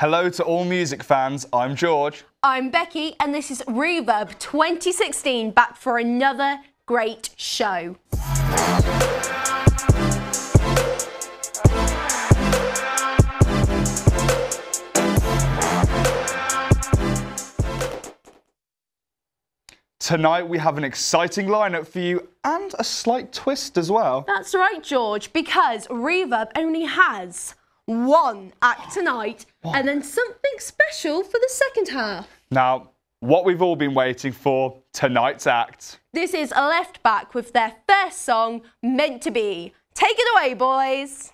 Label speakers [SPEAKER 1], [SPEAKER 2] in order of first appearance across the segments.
[SPEAKER 1] Hello to all music fans, I'm George.
[SPEAKER 2] I'm Becky, and this is Reverb 2016 back for another great show.
[SPEAKER 1] Tonight we have an exciting lineup for you and a slight twist as well.
[SPEAKER 2] That's right, George, because Reverb only has one act tonight and then something special for the second half.
[SPEAKER 1] Now, what we've all been waiting for, tonight's act.
[SPEAKER 2] This is a Left Back with their first song, Meant to Be. Take it away, boys.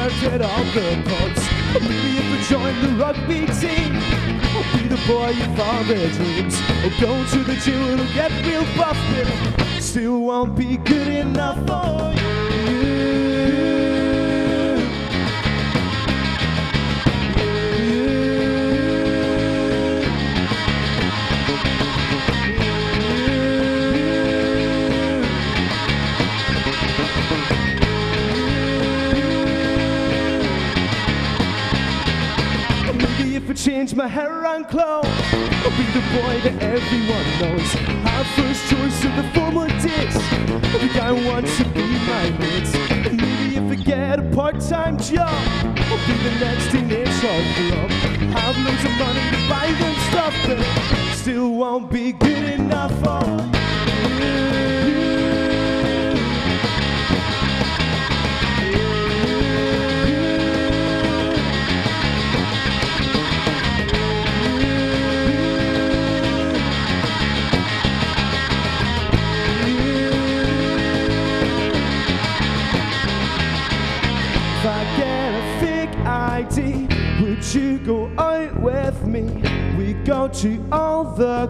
[SPEAKER 3] At all the pubs. Maybe if I join the rugby team, I'll be the boy your father dreams. Or go to the gym and get real buff, still won't be good enough for you. I'll be the boy that everyone knows. Our first choice of the former days. The guy wants to be my mate. And maybe if I get a part-time job, I'll be the next teenage club. Have loads of money to buy them stuff, but still won't be good enough for you.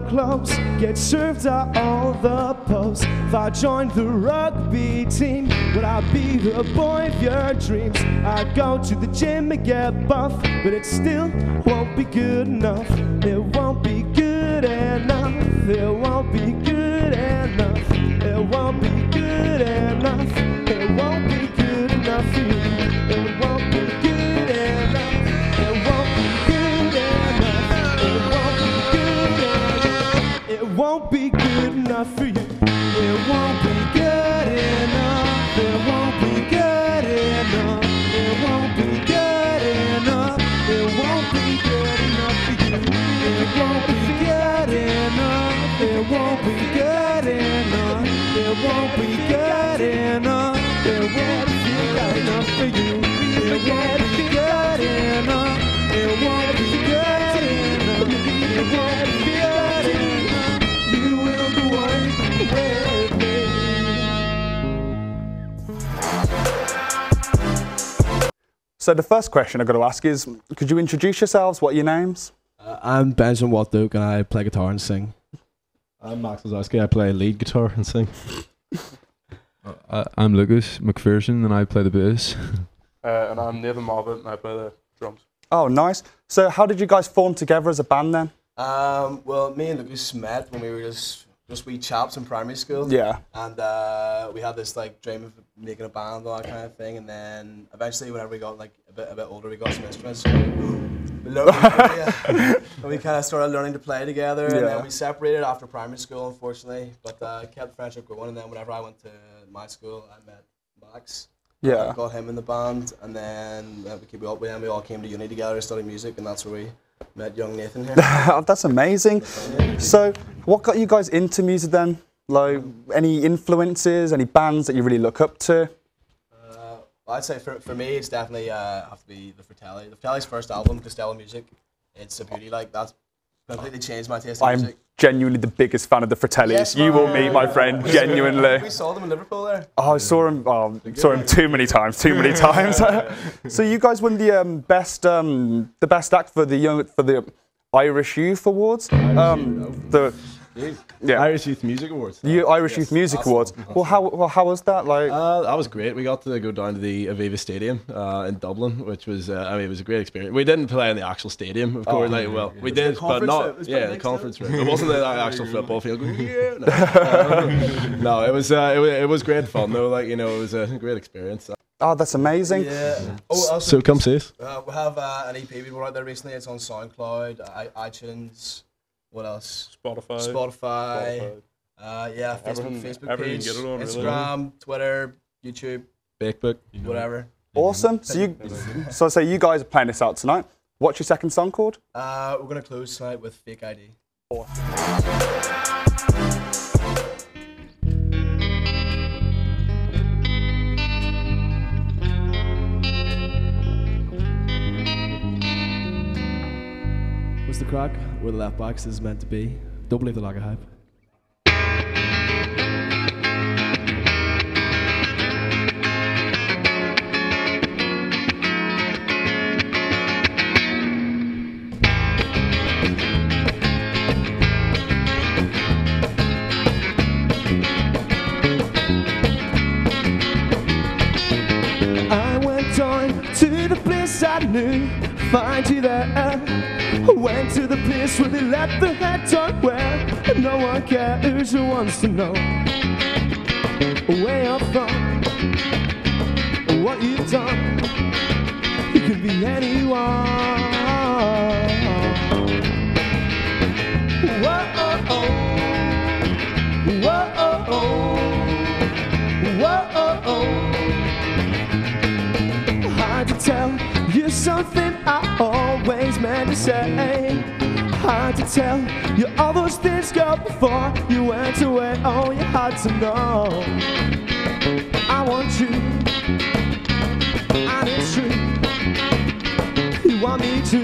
[SPEAKER 3] Clubs, get served at all the pubs. If I joined the rugby team, would I be the boy of your dreams? I'd go to the gym and get buff, but it still won't be good enough. It won't be good enough. It won't be
[SPEAKER 1] So the first question I've got to ask is, could you introduce yourselves? What are your names?
[SPEAKER 4] Uh, I'm Benjamin Watduke and I play guitar and sing.
[SPEAKER 5] I'm Max Lazowski. I play lead guitar and sing.
[SPEAKER 6] Uh, I'm Lucas McPherson and I play the bass.
[SPEAKER 7] Uh, and I'm Nathan Moffat and I play the drums.
[SPEAKER 1] Oh, nice. So how did you guys form together as a band then?
[SPEAKER 8] Um, well, me and Lucas met when we were just just wee chaps in primary school.
[SPEAKER 1] Yeah.
[SPEAKER 8] And uh, we had this like dream of making a band and all that kind of thing. And then eventually, whenever we got like a bit a bit older, we got some instruments. So we learned, and we kind of started learning to play together. And
[SPEAKER 1] Yeah.
[SPEAKER 8] then we separated after primary school, unfortunately. But uh, kept friendship going. And then whenever I went to my school, I met Max.
[SPEAKER 1] Yeah.
[SPEAKER 8] Got him in the band, and then uh, we, keep, we, all, we, we all came to uni together to study music, and that's where we met young Nathan here.
[SPEAKER 1] That's amazing. So what got you guys into music then? Like any influences, any bands that you really look up to?
[SPEAKER 8] Uh, I'd say for, for me, it's definitely uh, have to be the Fratelli. The Fratellis' first album, Costello Music. It's a beauty. Like that's completely changed my taste in
[SPEAKER 1] I'm
[SPEAKER 8] music.
[SPEAKER 1] genuinely the biggest fan of the Fratellis.
[SPEAKER 8] Yes,
[SPEAKER 1] you will meet my friend, genuinely.
[SPEAKER 8] We saw them in Liverpool there.
[SPEAKER 1] Oh, I saw him. Oh, saw him too many times. Too many times. so you guys won the um, best, um, the best act for the young for the Irish Youth Awards. Um, the Yeah.
[SPEAKER 5] Irish Youth Music Awards.
[SPEAKER 1] The Irish Youth Music
[SPEAKER 5] that's
[SPEAKER 1] Awards.
[SPEAKER 5] the one,
[SPEAKER 1] Well, how well, how was that? Like,
[SPEAKER 5] Uh, that was great. We got to go down to the Aviva Stadium uh, in Dublin, which was, uh, I mean, it was a great experience. We didn't play in the actual stadium, of course. like, well, we did, but not.
[SPEAKER 8] It
[SPEAKER 5] Yeah, the
[SPEAKER 8] next to it.
[SPEAKER 5] conference room. It wasn't the actual football field. Going, yeah, no. Uh, no, it was, uh, it was, it was great fun though. Like, you know, it was a great experience.
[SPEAKER 1] oh, that's amazing.
[SPEAKER 8] Yeah. Oh, also,
[SPEAKER 5] So come see us.
[SPEAKER 8] Uh, we have uh, an EP we brought out there recently. It's on SoundCloud, iTunes. What else?
[SPEAKER 7] Spotify.
[SPEAKER 8] Spotify.
[SPEAKER 7] Spotify.
[SPEAKER 8] Uh, yeah, Facebook,
[SPEAKER 7] Everything-
[SPEAKER 8] Facebook
[SPEAKER 7] everything
[SPEAKER 8] page,
[SPEAKER 7] you get it on, really.
[SPEAKER 8] Instagram, Twitter, YouTube,
[SPEAKER 5] Bakebook.
[SPEAKER 8] whatever.
[SPEAKER 1] Awesome. So you, so I say you guys are playing this out tonight. What's your second song called?
[SPEAKER 8] Uh, we're gonna close tonight with Fake ID.
[SPEAKER 4] What's the crack? Where the left backs is meant to be. Don't believe the lack of hype.
[SPEAKER 3] I went down to the place I knew, find you there. To the place where they let the head talk, where no one cares who wants to know where you're from, what you've done. You could be anyone. Whoa, oh. Whoa, oh, oh. Whoa, oh, oh hard to tell you something I always meant to say. Hard to tell you all those things, girl, before you went away. Oh, you had to know. I want you, and it's true. You want me to.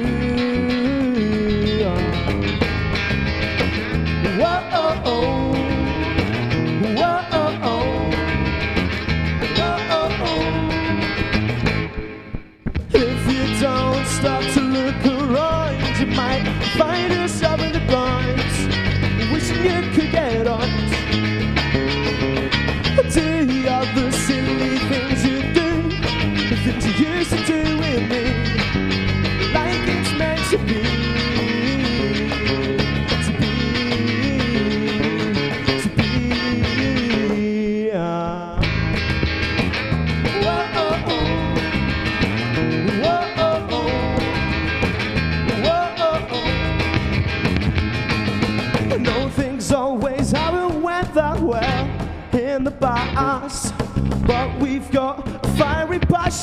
[SPEAKER 3] Whoa, oh, oh. Do the silly things you do, the things you used to do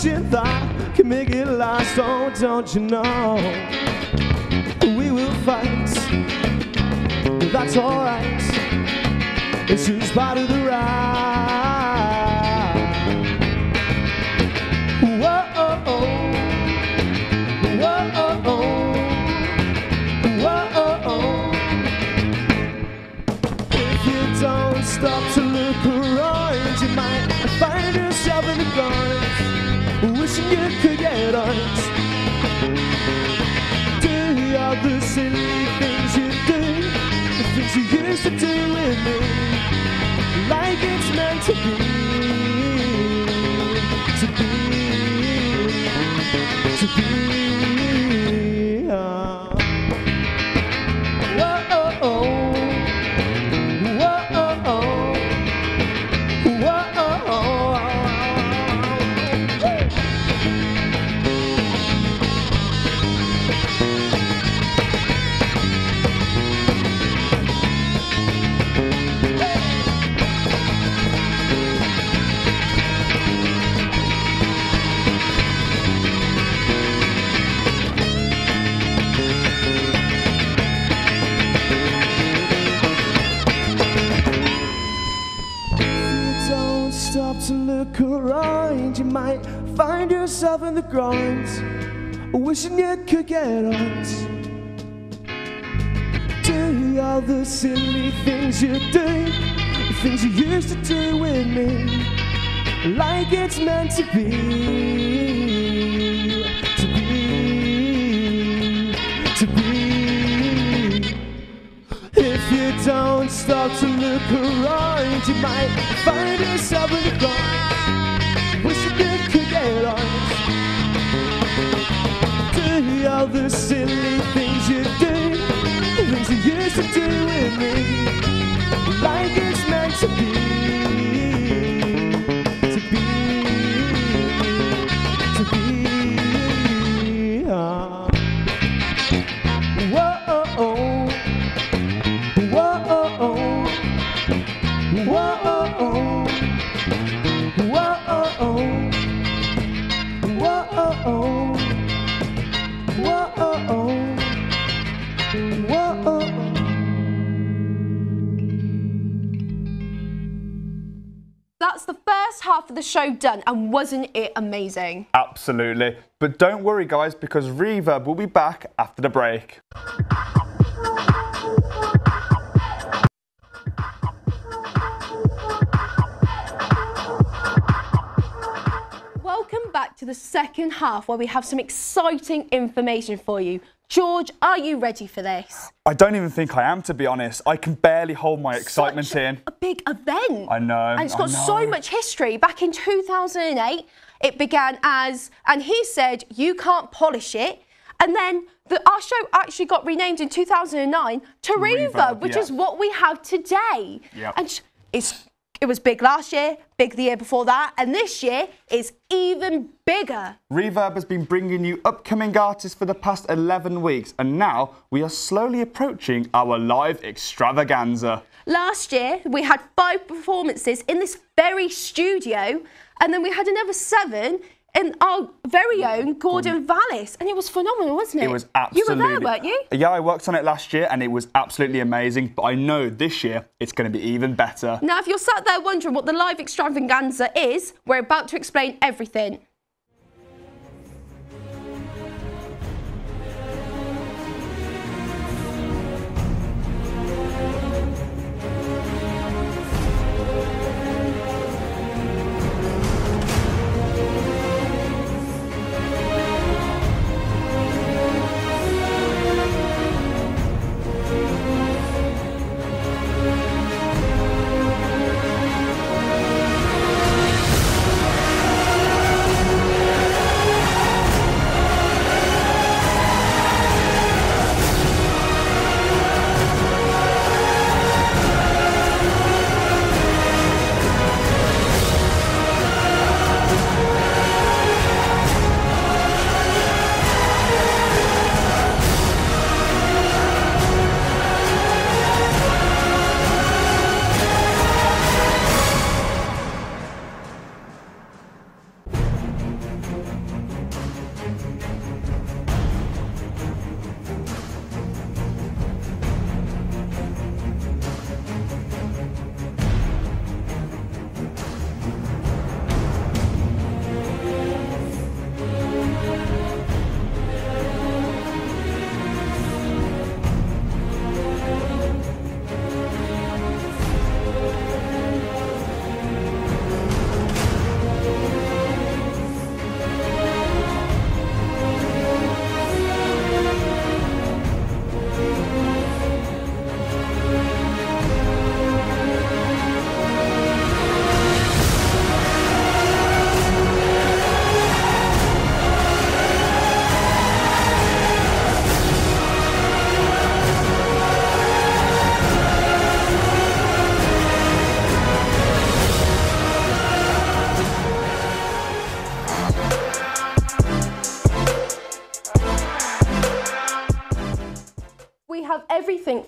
[SPEAKER 3] passion that can make it last. Oh, don't you know? We will fight. That's alright. It's just part of the to be, the wishing you could get out. Do all the silly things you do, the things you used to do with me, like it's meant to be, to be, to be. If you don't Don't stop to look around. You might find yourself in the ground. All the silly things you do, the things you used to do with me,
[SPEAKER 2] show done, and wasn't it amazing?
[SPEAKER 1] Absolutely. But don't worry, guys, because Reverb will be back after the break.
[SPEAKER 2] Welcome back to the second half where we have some exciting information for you. George, are you ready for this?
[SPEAKER 1] I don't even think I am, to be honest. I can barely hold my excitement
[SPEAKER 2] Such
[SPEAKER 1] in.
[SPEAKER 2] A big event.
[SPEAKER 1] I know,
[SPEAKER 2] And it's got so much history. Back in 2008, it began as, and he said, you can't polish it. And then the, our show actually got renamed in 2009 to Reverb,
[SPEAKER 1] Reverb,
[SPEAKER 2] which
[SPEAKER 1] yeah.
[SPEAKER 2] is what we have today.
[SPEAKER 1] Yep.
[SPEAKER 2] And it's, it was big last year, big the year before that, and this year is even bigger.
[SPEAKER 1] Reverb has been bringing you upcoming artists for the past 11 weeks, and now we are slowly approaching our live extravaganza.
[SPEAKER 2] Last year, we had five performances in this very studio, and then we had another seven in our very mm. own Gordon mm. Vallis, and it was phenomenal, wasn't it?
[SPEAKER 1] It was absolutely.
[SPEAKER 2] You were there, weren't you?
[SPEAKER 1] Yeah, I worked on it last year, and it was absolutely amazing. But I know this year it's going to be even better.
[SPEAKER 2] Now, if you're sat there wondering what the live extravaganza is, we're about to explain everything.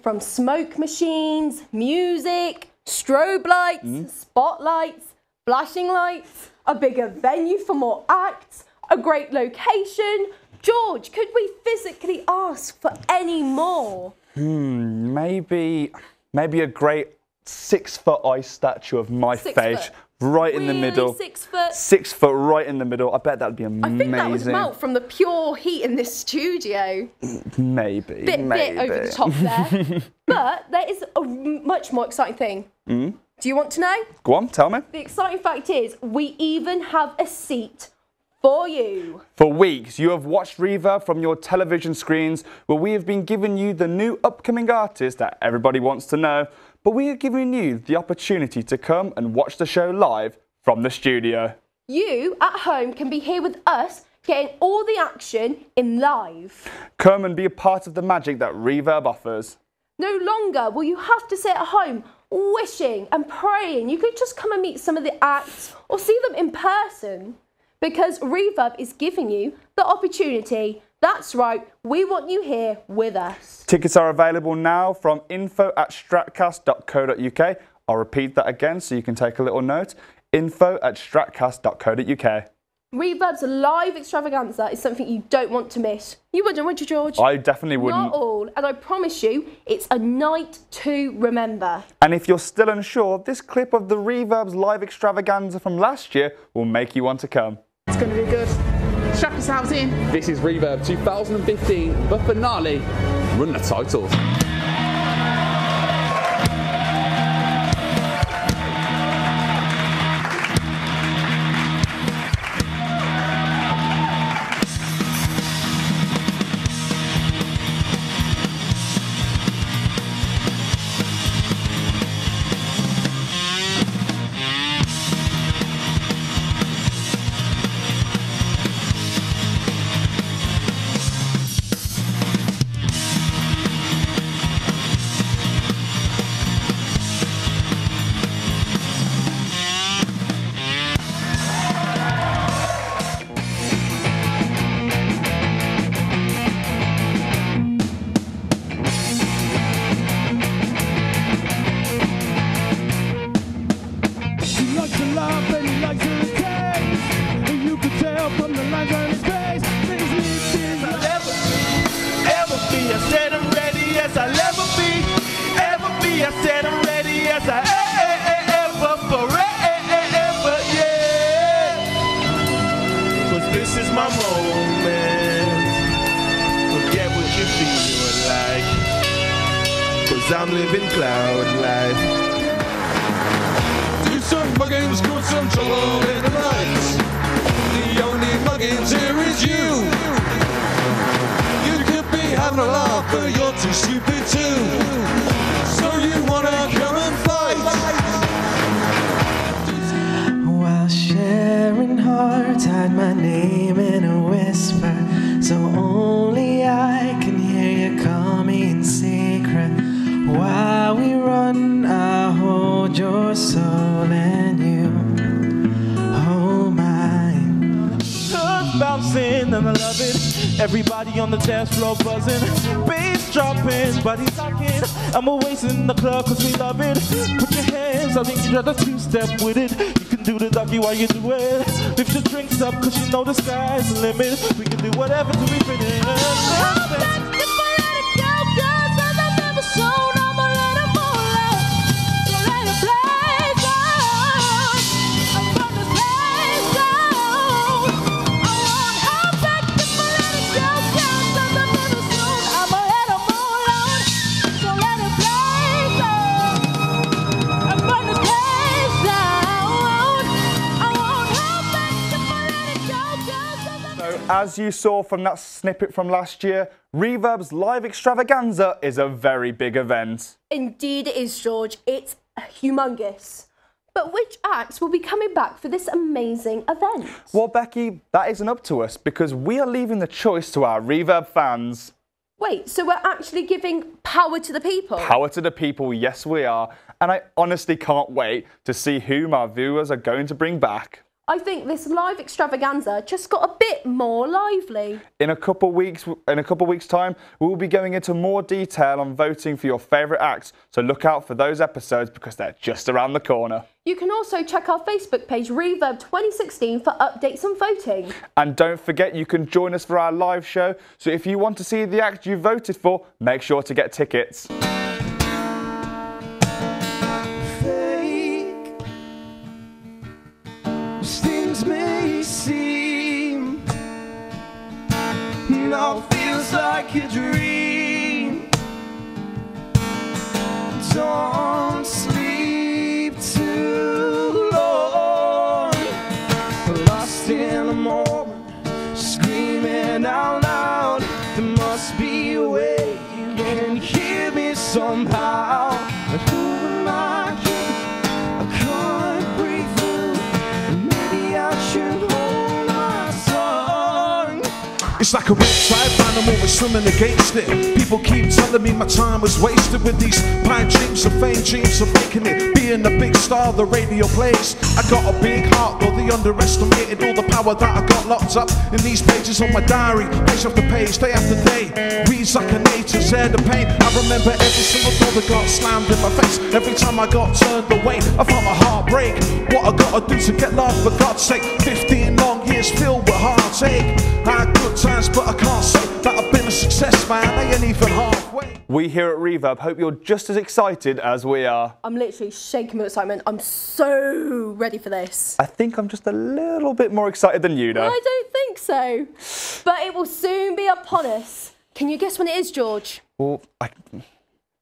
[SPEAKER 2] From smoke machines, music, strobe lights,
[SPEAKER 1] Mm.
[SPEAKER 2] spotlights, flashing lights, a bigger venue for more acts, a great location. George, could we physically ask for any more?
[SPEAKER 1] Hmm, maybe, maybe a great six-foot ice statue of my
[SPEAKER 2] Six
[SPEAKER 1] face,
[SPEAKER 2] foot.
[SPEAKER 1] Right in the middle.
[SPEAKER 2] Six foot?
[SPEAKER 1] Six foot right in the middle. I bet that'd be amazing.
[SPEAKER 2] I think that would melt from the pure heat in this studio.
[SPEAKER 1] Maybe,
[SPEAKER 2] Bit,
[SPEAKER 1] maybe.
[SPEAKER 2] bit over the top there. but there is a much more exciting thing.
[SPEAKER 1] Mm.
[SPEAKER 2] Do you want to know?
[SPEAKER 1] Go on, tell me.
[SPEAKER 2] The exciting fact is, we even have a seat for you.
[SPEAKER 1] For weeks, you have watched Reverb from your television screens, where we have been giving you the new upcoming artists that everybody wants to know, but we are giving you the opportunity to come and watch the show live from the studio.
[SPEAKER 2] You at home can be here with us getting all the action in live.
[SPEAKER 1] Come and be a part of the magic that Reverb offers.
[SPEAKER 2] No longer will you have to sit at home wishing and praying. You could just come and meet some of the acts or see them in person because Reverb is giving you the opportunity. That's right, we want you here with us.
[SPEAKER 1] Tickets are available now from info at stratcast.co.uk. I'll repeat that again so you can take a little note. Info at stratcast.co.uk.
[SPEAKER 2] Reverb's live extravaganza is something you don't want to miss. You wouldn't, would you, George?
[SPEAKER 1] I definitely wouldn't.
[SPEAKER 2] Not all, and I promise you, it's a night to remember.
[SPEAKER 1] And if you're still unsure, this clip of the Reverb's live extravaganza from last year will make you want to come.
[SPEAKER 9] It's going to be good. Strap yourselves in.
[SPEAKER 10] This is Reverb 2015, the finale. Run the titles.
[SPEAKER 3] Cause I'm living cloud life.
[SPEAKER 11] Do some muggins, cause some trouble in the night. The only muggins here is you. You could be having a laugh, but you're too stupid too. So you wanna come and fight?
[SPEAKER 12] While sharing hearts, hide my name in a whisper, so only I While we run, I hold your soul and you hold mine.
[SPEAKER 3] Guns bouncing and I love it. Everybody on the dance floor buzzing. Bass dropping, bodies rocking. And we're wasting the club cause we love it. Put your hands up, you try to two step with it. You can do the doggy while you do it. Lift your drinks up cause you know the sky's the limit. We can do whatever to be finished.
[SPEAKER 1] As you saw from that snippet from last year, Reverb's live extravaganza is a very big event.
[SPEAKER 2] Indeed, it is, George. It's humongous. But which acts will be coming back for this amazing event?
[SPEAKER 1] Well, Becky, that isn't up to us because we are leaving the choice to our Reverb fans.
[SPEAKER 2] Wait, so we're actually giving power to the people?
[SPEAKER 1] Power to the people, yes, we are. And I honestly can't wait to see whom our viewers are going to bring back.
[SPEAKER 2] I think this live extravaganza just got a bit more lively.
[SPEAKER 1] In a couple weeks, in a couple weeks' time, we will be going into more detail on voting for your favourite acts. So look out for those episodes because they're just around the corner.
[SPEAKER 2] You can also check our Facebook page, Reverb 2016, for updates on voting.
[SPEAKER 1] And don't forget, you can join us for our live show. So if you want to see the act you voted for, make sure to get tickets.
[SPEAKER 3] like a dream. Don't sleep too long. Lost in the moment, Screaming out loud. There must be a way You can hear me somehow.
[SPEAKER 13] It's like a riptide, man, I'm always swimming against it. People keep telling me my time was wasted with these pine dreams of fame, dreams of making it. Being a big star, the radio plays. I got a big heart, though they underestimated all the power that I got locked up in these pages on my diary. Page after page, day after day. Reads like a nature's air, the pain. I remember every single door that got slammed in my face. Every time I got turned away, I felt my heart break. What I gotta do to get love, for God's sake. 15 long years filled with heartache. I had good times, but I can't say that I've been a success, man. I ain't even halfway.
[SPEAKER 1] We here at Reverb hope you're just as excited as we are.
[SPEAKER 2] I'm literally shaking with excitement. I'm so ready for this.
[SPEAKER 1] I think I'm just a little bit more excited than you, though.
[SPEAKER 2] I don't think so. But it will soon be upon us. Can you guess when it is, George?
[SPEAKER 1] Well, I,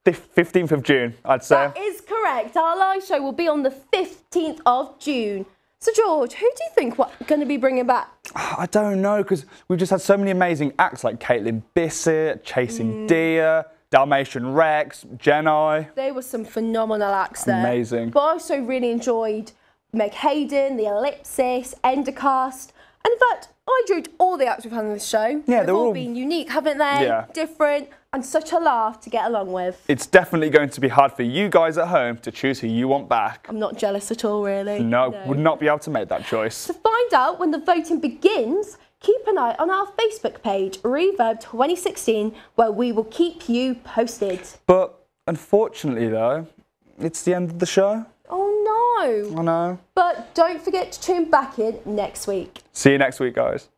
[SPEAKER 1] 15th of June, I'd say.
[SPEAKER 2] That is correct. Our live show will be on the 15th of June. So, George, who do you think we're going to be bringing back?
[SPEAKER 1] I don't know because we've just had so many amazing acts like Caitlin Bissett,
[SPEAKER 2] Mm.
[SPEAKER 1] Chasing Deer, Dalmatian Rex, Jedi.
[SPEAKER 2] They were some phenomenal acts there.
[SPEAKER 1] Amazing.
[SPEAKER 2] But I also really enjoyed Meg Hayden, The Ellipsis, Endicast. And in fact, I enjoyed all the acts we've had on this show.
[SPEAKER 1] Yeah,
[SPEAKER 2] They've
[SPEAKER 1] they're
[SPEAKER 2] all
[SPEAKER 1] all-
[SPEAKER 2] been unique, haven't they?
[SPEAKER 1] Yeah.
[SPEAKER 2] Different and such a laugh to get along with.
[SPEAKER 1] It's definitely going to be hard for you guys at home to choose who you want back.
[SPEAKER 2] I'm not jealous at all, really.
[SPEAKER 1] No, would not be able to make that choice.
[SPEAKER 2] To find out when the voting begins, keep an eye on our Facebook page, Reverb 2016, where we will keep you posted.
[SPEAKER 1] But unfortunately, though, it's the end of the show.
[SPEAKER 2] Oh no!
[SPEAKER 1] I know.
[SPEAKER 2] But don't forget to tune back in next week.
[SPEAKER 1] See you next week, guys.